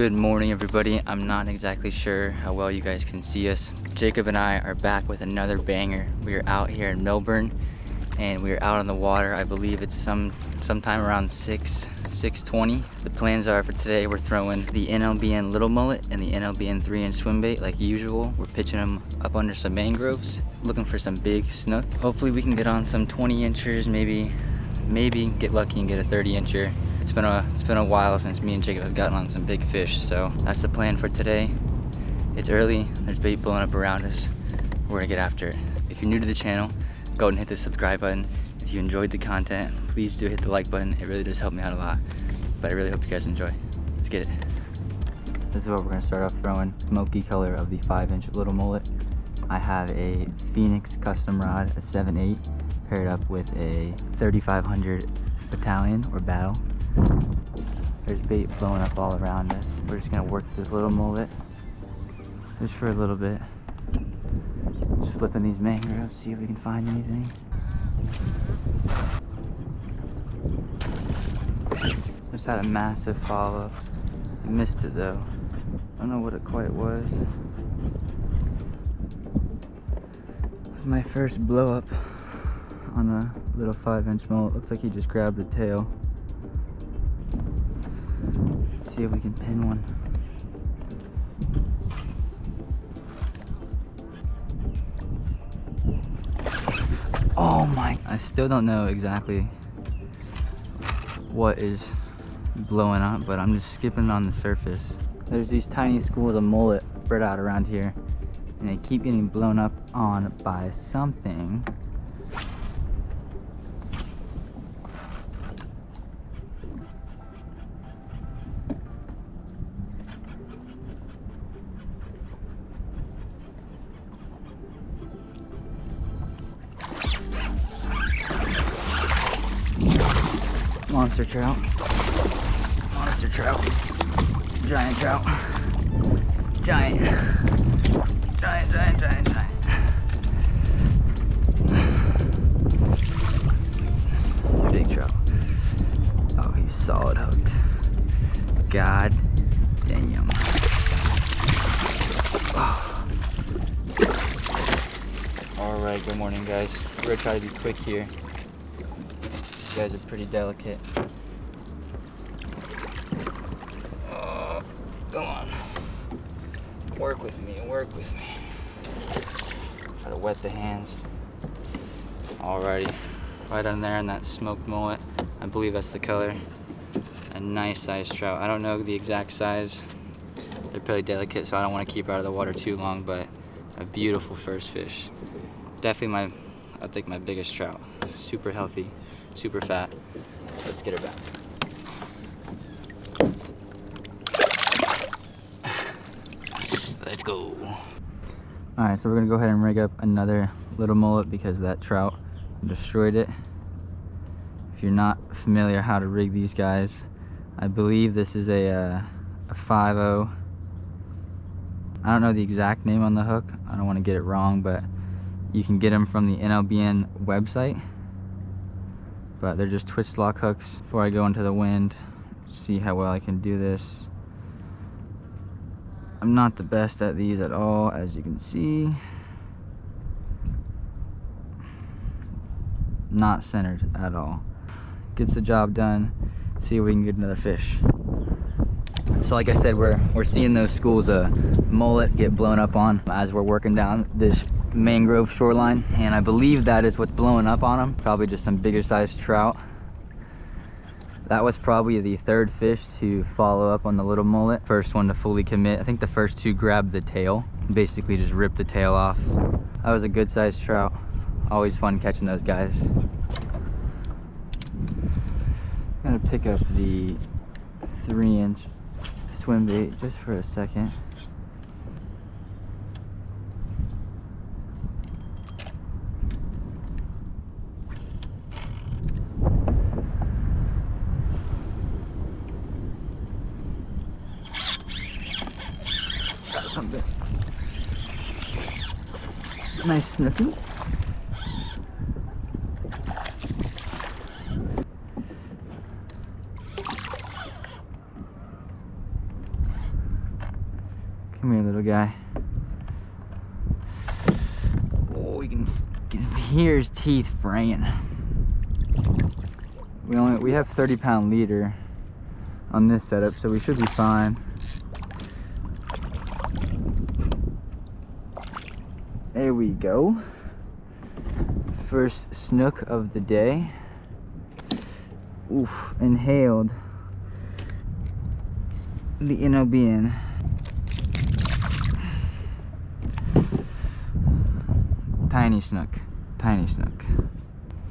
Good morning everybody. I'm not exactly sure how well you guys can see us. Jacob and I are back with another banger. We are out here in Melbourne and we are out on the water. I believe it's some sometime around 6, 6.20. The plans are for today we're throwing the NLBN little mullet and the NLBN 3 inch swim bait like usual. We're pitching them up under some mangroves, looking for some big snook. Hopefully we can get on some 20 inchers, maybe, maybe get lucky and get a 30 incher. It's been a it's been a while since me and Jacob have gotten on some big fish, so that's the plan for today. It's early, there's bait blowing up around us. We're gonna get after it. If you're new to the channel, go ahead and hit the subscribe button. If you enjoyed the content, please do hit the like button. It really does help me out a lot. But I really hope you guys enjoy. Let's get it. This is what we're gonna start off throwing. Smoky color of the five inch little mullet. I have a Phoenix custom rod, a 7.8, paired up with a 3500 battalion or battle there's bait blowing up all around us. We're just gonna work this little mullet just for a little bit. Just flipping these mangroves, see if we can find anything. Just had a massive follow. Missed it though. I don't know what it quite was. It was my first blow up on a little five inch mullet. Looks like he just grabbed the tail. See if we can pin one. Oh my, I still don't know exactly what is blowing up, but I'm just skipping on the surface. There's these tiny schools of mullet spread out around here, and they keep getting blown up on by something. Monster trout. Monster trout. Giant trout. Giant. Giant, giant, giant, giant. Big trout. Oh, he's solid hooked. God damn. Oh. All right, good morning guys. We're gonna try to be quick here guys are pretty delicate. Oh, come on. Work with me, work with me. Try to wet the hands. Alrighty. Right on there in that smoked mullet. I believe that's the color. A nice sized trout. I don't know the exact size. They're pretty delicate, so I don't want to keep her out of the water too long, but a beautiful first fish. Definitely my, I think my biggest trout. Super healthy super fat. Let's get her back. Let's go. All right, so we're gonna go ahead and rig up another little mullet because that trout destroyed it. If you're not familiar how to rig these guys, I believe this is a, uh, a 5.0. I don't know the exact name on the hook. I don't want to get it wrong, but you can get them from the NLBN website but they're just twist lock hooks before I go into the wind. See how well I can do this. I'm not the best at these at all as you can see. Not centered at all. Gets the job done. See if we can get another fish. So like I said we're we're seeing those schools of mullet get blown up on as we're working down this mangrove shoreline and I believe that is what's blowing up on them probably just some bigger sized trout. That was probably the third fish to follow up on the little mullet. First one to fully commit. I think the first two grabbed the tail basically just ripped the tail off. That was a good sized trout. Always fun catching those guys. I'm gonna pick up the three inch swim bait just for a second something. Snippy. Come here, little guy. Oh, you can, can hear his teeth fraying. We only we have 30 pound leader on this setup, so we should be fine. There we go. First snook of the day. Oof, inhaled the NLBN. Tiny snook, tiny snook.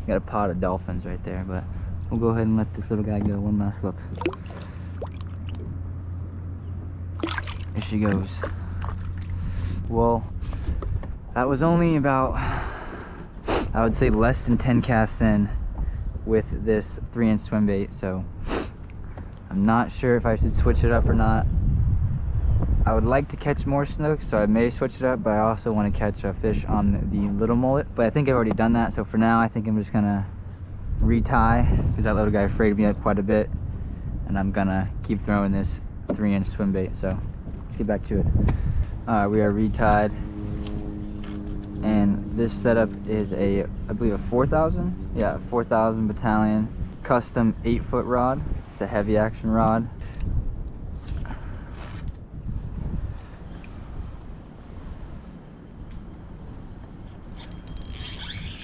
Got a pot of dolphins right there, but we'll go ahead and let this little guy go one last look. Here she goes. Well, that was only about, I would say less than 10 casts in with this three inch swim bait. So I'm not sure if I should switch it up or not. I would like to catch more snook, so I may switch it up, but I also want to catch a fish on the little mullet. But I think I've already done that, so for now I think I'm just gonna retie, because that little guy afraid me up quite a bit. And I'm gonna keep throwing this three inch swim bait, so let's get back to it. We are retied. And this setup is a, I believe a 4,000? Yeah, 4,000 battalion custom eight foot rod. It's a heavy action rod.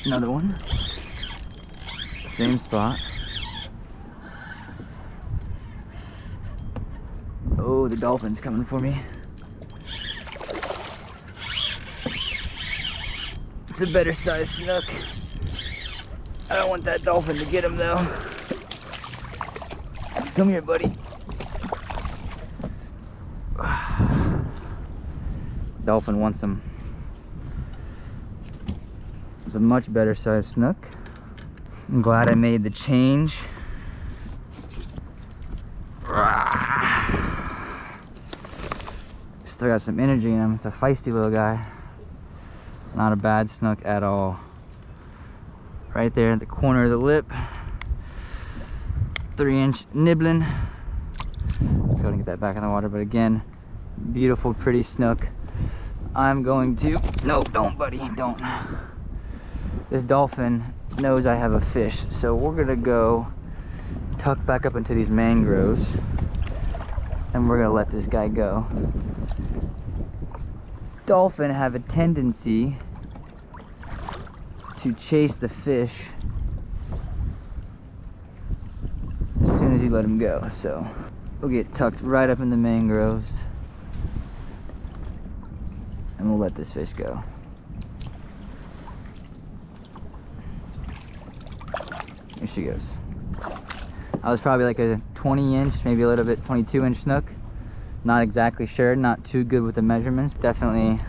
Another one. Same spot. Oh, the dolphin's coming for me. It's a better sized snook. I don't want that dolphin to get him though. Come here, buddy. Dolphin wants him. It's a much better sized snook. I'm glad I made the change. Still got some energy in him. It's a feisty little guy. Not a bad snook at all. Right there at the corner of the lip. Three inch nibbling. Let's go and get that back in the water. But again, beautiful, pretty snook. I'm going to, no, don't buddy, don't. This dolphin knows I have a fish. So we're gonna go tuck back up into these mangroves and we're gonna let this guy go. Dolphin have a tendency to chase the fish as soon as you let him go. So we'll get tucked right up in the mangroves and we'll let this fish go. Here she goes. I was probably like a 20 inch, maybe a little bit 22 inch snook. Not exactly sure, not too good with the measurements. Definitely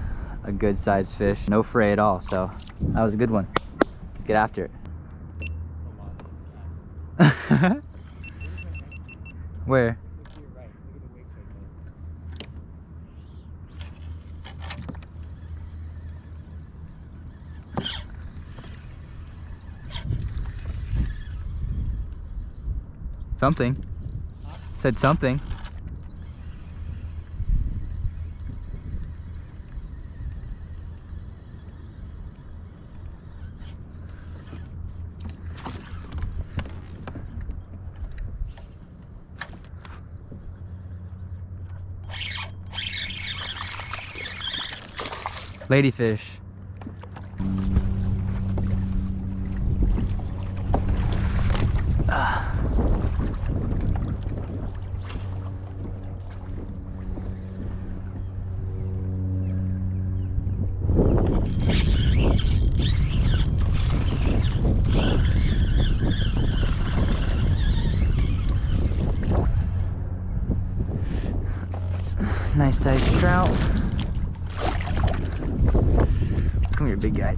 a good sized fish. No fray at all, so that was a good one. Let's get after it. Where? Something. Said something. Ladyfish. Ah. Nice sized trout. Come here, big guy.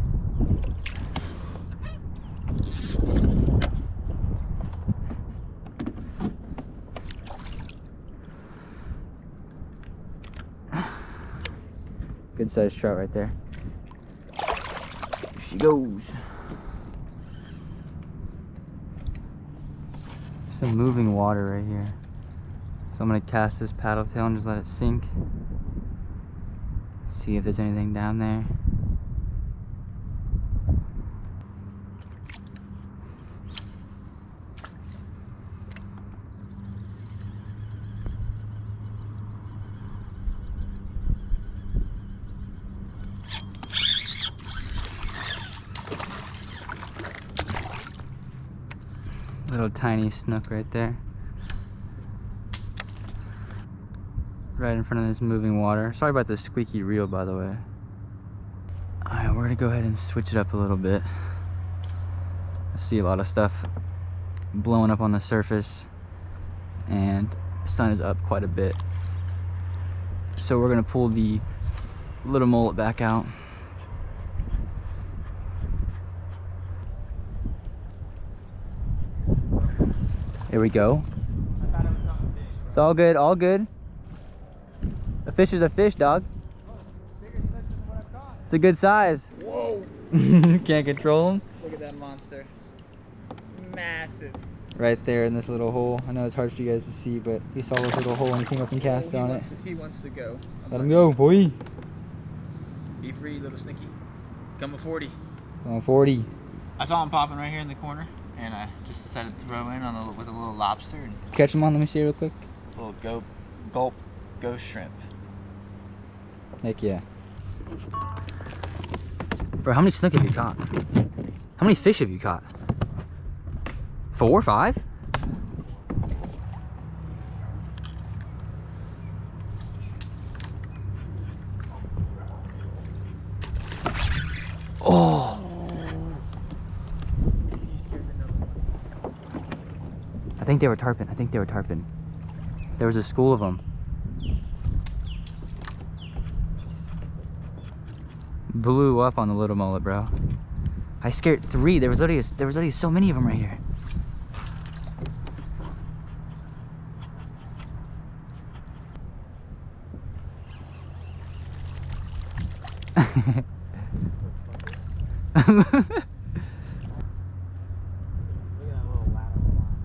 Good sized trout right there. Here she goes. Some moving water right here. So I'm gonna cast this paddle tail and just let it sink. See if there's anything down there. Little tiny snook right there. Right in front of this moving water. Sorry about the squeaky reel, by the way. Alright, we're gonna go ahead and switch it up a little bit. I see a lot of stuff blowing up on the surface and sun is up quite a bit. So we're gonna pull the little mullet back out. There we go. It's all good, all good. A fish is a fish, dog. It's a good size. Whoa! Can't control him. Look at that monster. Massive. Right there in this little hole. I know it's hard for you guys to see, but he saw this little hole and came up and cast Oh, on it. To, he wants to go. I'm Let him go, boy. Be free, little sneaky. Come a 40. On 40. I saw him popping right here in the corner, and I just decided to throw in on the, with a little lobster and Catch them on, let me see real quick. a little go, gulp ghost shrimp. Heck yeah. Bro, how many snook have you caught? How many fish have you caught? Four, five? Oh! I think they were tarpon. I think they were tarpon. There was a school of them. blew up on the little mullet, bro. I scared three. There was literally there was literally so many of them right here.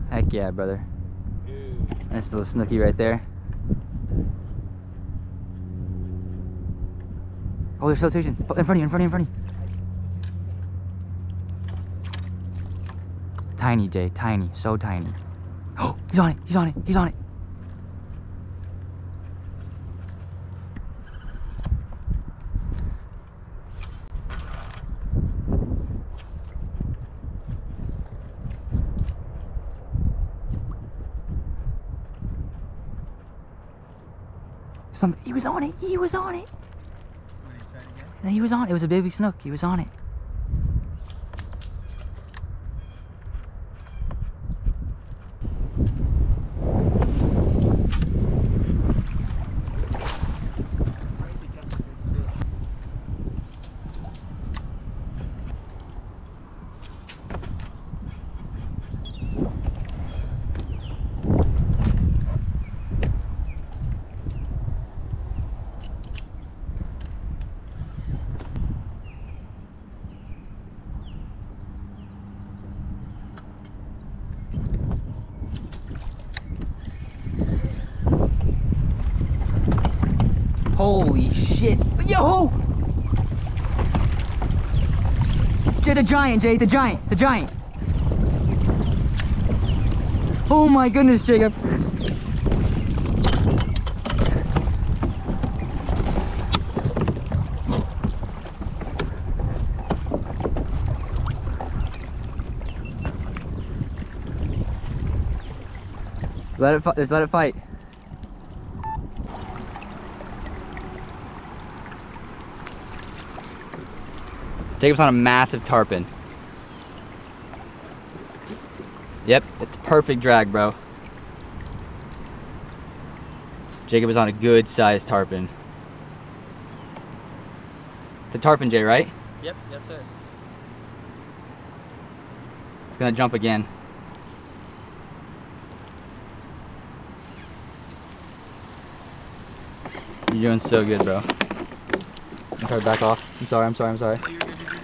Heck yeah, brother. Nice little snooky right there. Oh, there's flotation. Oh, In front of you, in front of you, in front of you. Tiny, Jay. Tiny. So tiny. Oh, he's on it. He's on it. He's on it. Some, he was on it. He was on it. No, he was on. It It was a baby snook. He was on it. Holy shit. Yo! Jay, the giant, Jay, the giant, the giant. Oh my goodness, Jacob. Let it, just let it fight. Jacob's on a massive tarpon. Yep, it's perfect drag, bro. Jacob is on a good sized tarpon. The tarpon, Jay, right? Yep, yes sir. It's gonna jump again. You're doing so good, bro. I'm trying to back off. I'm sorry, I'm sorry, I'm sorry. You're good, you're good.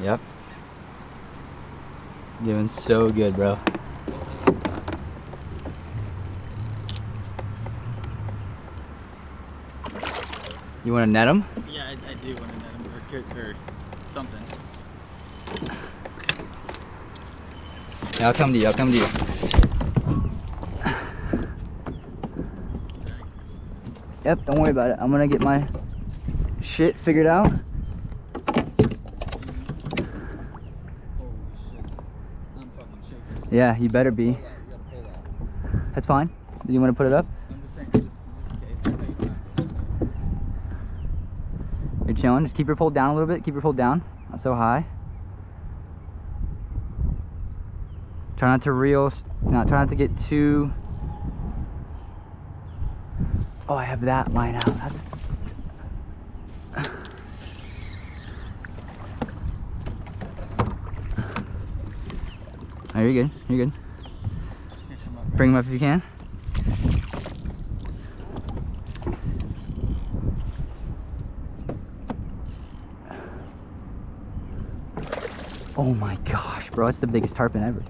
Yep. Doing so good, bro. You want to net him? Yeah, I, I do want to net him or, or something. Yeah, I'll come to you. I'll come to you. Yep, don't worry about it. I'm gonna get my shit figured out. Holy shit. I'm fucking shaking. Yeah, you better be. You gotta pull that. That's fine. Do you want to put it up? I'm just saying, just, just in case. I know you're chilling. Just keep your pole down a little bit. Keep your pole down. Not so high. Try not to reel. Not try not to get too. Oh, I have that line out. That's... you're good. You're good. Up, Bring them up if you can. Oh my gosh, bro, that's the biggest tarpon ever.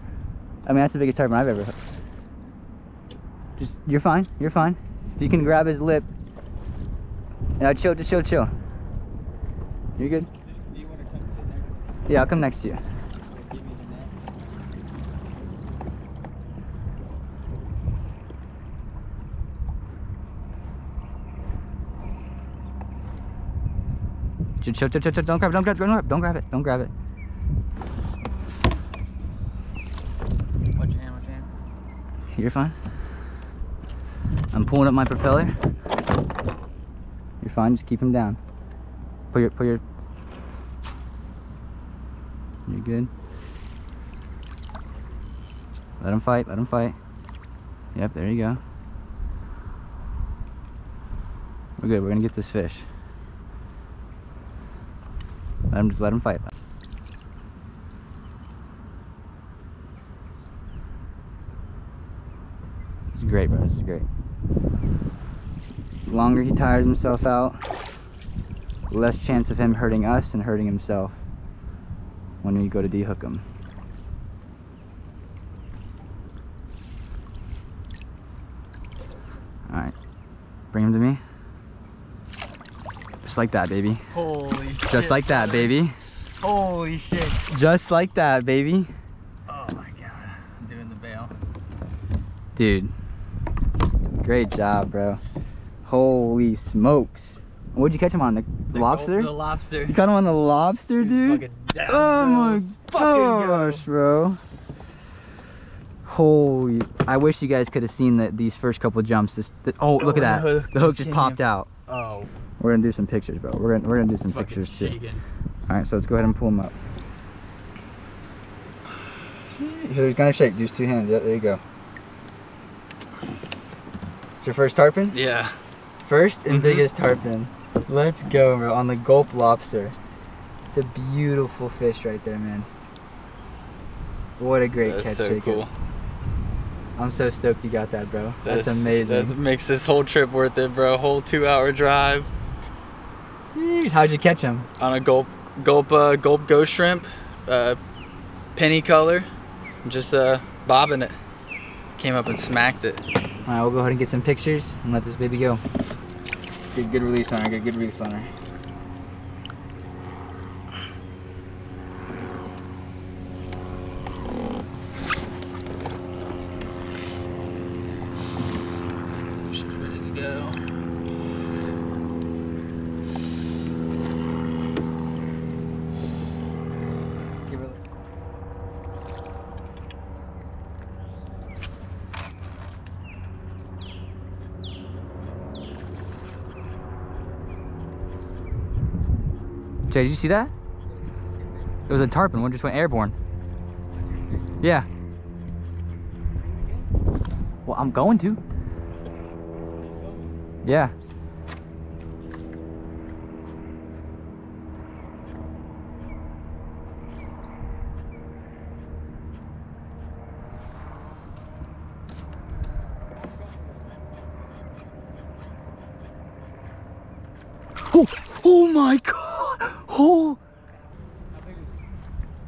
I mean, that's the biggest tarpon I've ever. hooked. Just, you're fine, you're fine. If you can grab his lip. Now chill, just chill, chill. You're good? Just, do you want to come sit next? Yeah, I'll come next to you. Give me the net. Chill, chill, chill, chill. Don't grab it, don't grab it, don't grab it, don't grab it, don't grab it. Watch your hand, watch your hand. You're fine. I'm pulling up my propeller. You're fine, just keep him down. Put your, put your. You're good. Let him fight, let him fight. Yep, there you go. We're good, we're gonna get this fish. Let him, just let him fight. This is great, bro. This is great. The longer he tires himself out, less chance of him hurting us and hurting himself when we go to dehook him. Alright. Bring him to me. Just like that, baby. Holy shit. Just like that, baby. Holy shit. Just like that, baby. Oh my god. I'm doing the bail. Dude. Great job, bro. Holy smokes. What'd you catch him on? The, The lobster? the lobster. You caught him on the lobster, dude? down, oh bro. my fucking go. gosh, bro. Holy. I wish you guys could have seen the, these first couple jumps. This, the, oh, look Oh, at that. the hook The hook just just popped out. Oh. We're gonna do some pictures, bro. We're gonna, we're gonna do some fucking pictures too. All right, so let's go ahead and pull them up. He's gonna shake. Use two hands. Yeah, there you go. It's your first tarpon? Yeah. First and Mhm. biggest tarpon. Let's go, bro. On the gulp lobster. It's a beautiful fish right there, man. What a great That's catch, so Jacob. cool. I'm so stoked you got that, bro. That's, amazing. That makes this whole trip worth it, bro. Whole two hour drive Jeez, How'd you catch him? on a gulp, gulp, uh, gulp ghost shrimp, uh, penny color, just uh, bobbing it. Came up and smacked it. All right, we'll go ahead and get some pictures and let this baby go. Get good release on her. Get good release on her. She's ready to go. Give her Jay, did you see that? It was a tarpon. One just went airborne. Yeah. Well, I'm going to. Yeah.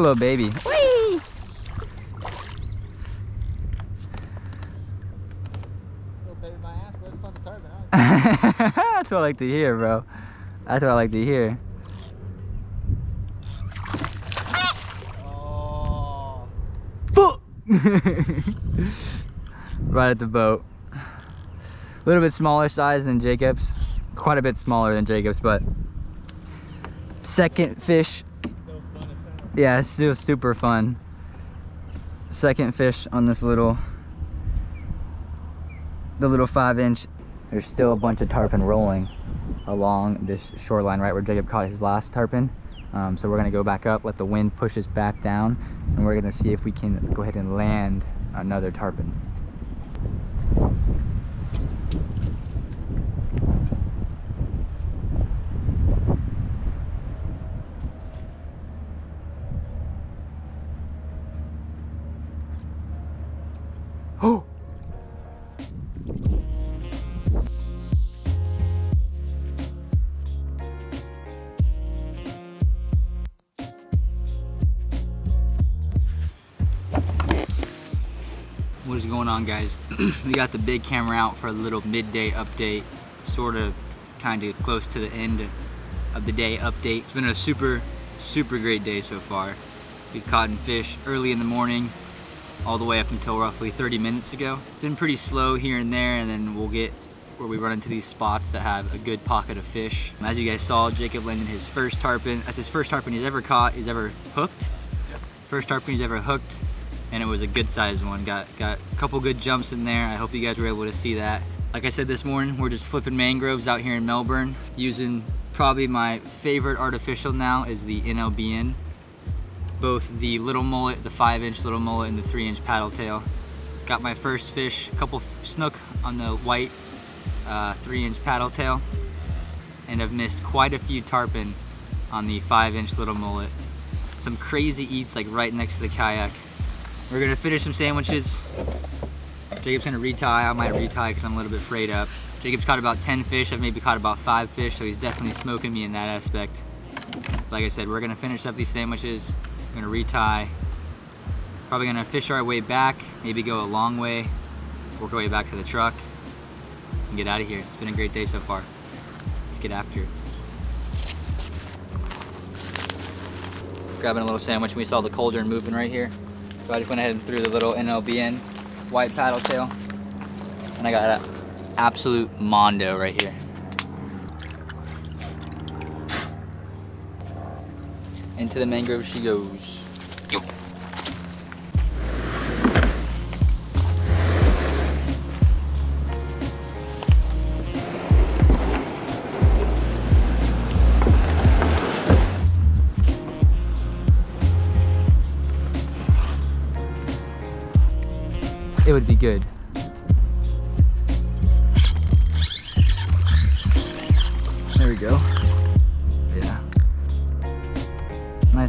little baby. Whee! That's what I like to hear, bro. That's what I like to hear. Oh. right at the boat. A little bit smaller size than Jacob's. Quite a bit smaller than Jacob's, but second fish. Yeah, it's still super fun. Second fish on this little, the little five inch. There's still a bunch of tarpon rolling along this shoreline right where Jacob caught his last tarpon. Um, so we're gonna go back up, let the wind push us back down, and we're gonna see if we can go ahead and land another tarpon. What is going on guys? we got the big camera out for a little midday update, sort of kind of close to the end of the day update. It's been a super, super great day so far. We've caught and fish early in the morning, all the way up until roughly 30 minutes ago. It's been pretty slow here and there and then we'll get where we run into these spots that have a good pocket of fish. As you guys saw, Jacob landed his first tarpon. That's his first tarpon he's ever caught, he's ever hooked. First tarpon he's ever hooked and it was a good sized one. Got, got a couple good jumps in there. I hope you guys were able to see that. Like I said this morning, we're just flipping mangroves out here in Melbourne using probably my favorite artificial now is the NLBN. Both the little mullet, the five inch little mullet and the three inch paddle tail. Got my first fish, a couple snook on the white uh, three inch paddle tail and I've missed quite a few tarpon on the five inch little mullet. Some crazy eats like right next to the kayak. We're gonna finish some sandwiches. Jacob's gonna retie, I might retie because I'm a little bit frayed up. Jacob's caught about 10 fish, I've maybe caught about five fish, so he's definitely smoking me in that aspect. Like I said, we're gonna finish up these sandwiches, gonna retie. Probably gonna fish our way back, maybe go a long way, work our way back to the truck, and get out of here. It's been a great day so far. Let's get after it. Grabbing a little sandwich, we saw the cauldron moving right here. So I just went ahead and threw the little NLBN white paddle tail. And I got an absolute mondo right here. Into the mangrove she goes.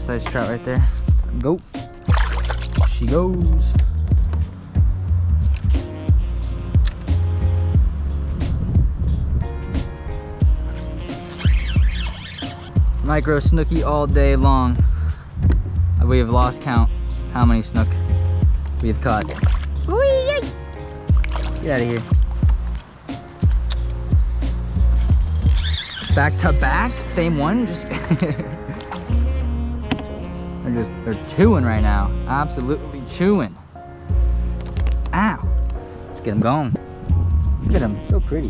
Nice sized trout right there. Go. She goes. Micro snooky all day long. We have lost count how many snook we have caught. Get out of here. Back to back, same one, just they're just they're chewing right now. Absolutely chewing. Ow. Let's get them going. Look at them, so pretty.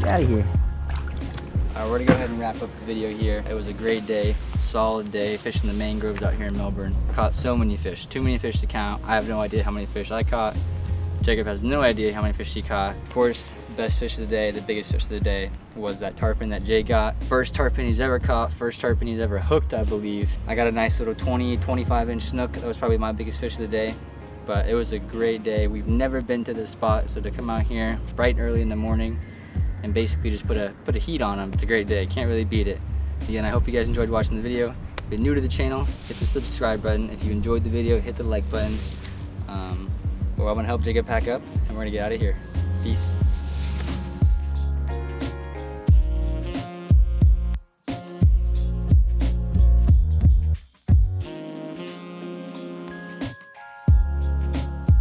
Get out of here. All right, we're gonna go ahead and wrap up the video here. It was a great day, solid day, fishing the mangroves out here in Melbourne. Caught so many fish, too many fish to count. I have no idea how many fish I caught. Jacob has no idea how many fish he caught. Of course, best fish of the day, the biggest fish of the day was that tarpon that Jay got. First tarpon he's ever caught, first tarpon he's ever hooked, I believe. I got a nice little 20, 25 inch snook. That was probably my biggest fish of the day. But it was a great day. We've never been to this spot, so to come out here bright and early in the morning, and basically just put a put a heat on them. It's a great day. Can't really beat it. Again, I hope you guys enjoyed watching the video. If you're new to the channel, hit the subscribe button. If you enjoyed the video, hit the like button. Um, or I'm gonna help Jacob pack up and we're gonna get out of here. Peace.